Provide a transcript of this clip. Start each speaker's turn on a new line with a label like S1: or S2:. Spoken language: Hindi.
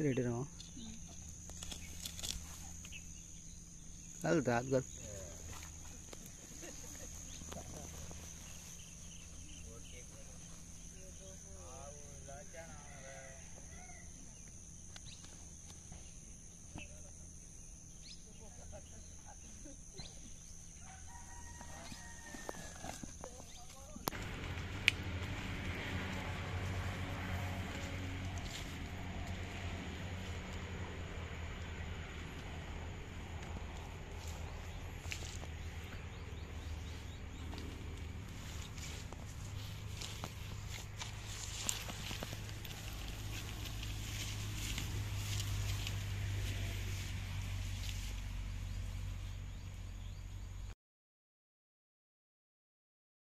S1: रेडी रहो। हम्म। कल रात